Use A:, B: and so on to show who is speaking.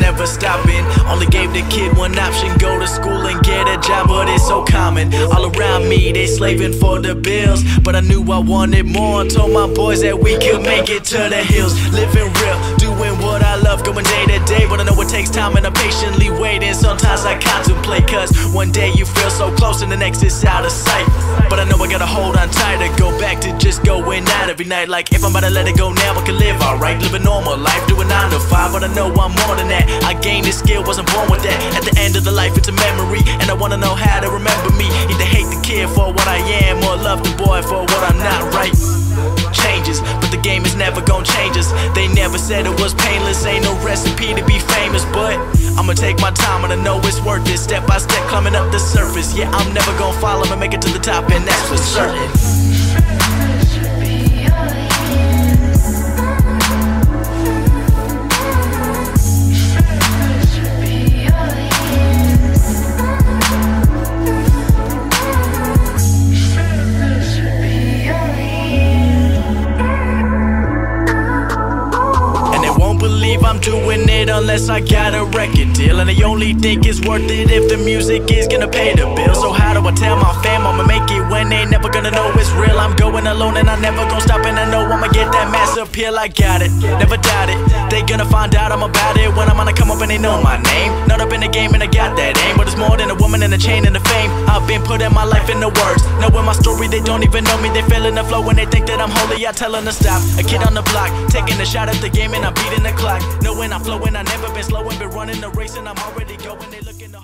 A: never stopping. Only gave the kid one option go to school and get a job, but it's so common. All around me, they slaving for the bills. But I knew I wanted more. Told my boys that we could make it to the hills. Living real, doing what I love, going day to day. But I know it takes time and I'm patiently waiting. Sometimes I contemplate, cause one day you feel so close and the next is out of sight. But I know I gotta hold on tight to go back to just going out every night. Like if I'm about to let it go now, I can live alright. Live a normal life, doing 9 to 5. But I know I'm more than. I gained this skill, wasn't born with that. At the end of the life, it's a memory. And I wanna know how to remember me. Either hate the kid for what I am or love the boy for what I'm not, right? Changes, but the game is never gonna change us. They never said it was painless, ain't no recipe to be famous. But I'ma take my time and I know it's worth it. Step by step, climbing up the surface. Yeah, I'm never gonna fall, I'ma make it to the top, and that's for certain. I'm doing it unless I got a record deal. And they only think it's worth it if the music is gonna pay the bill. So how do I tell my fam I'ma make it when they never gonna know it's real? I'm going alone and I never gonna stop. And I know I'ma get that mass appeal. I got it, never doubt it. They gonna find out I'm about it when I'm gonna come up and they know my name. Not up in the game and I got that aim. But it's more than a woman and a chain and a. I've been putting my life in the words. Knowing my story, they don't even know me. They feeling the flow when they think that I'm holy. I tell them to stop. A kid on the block, taking a shot at the game and I'm beating the clock. Knowing I'm flowing, I never been slowing, been running the race and I'm already going. They looking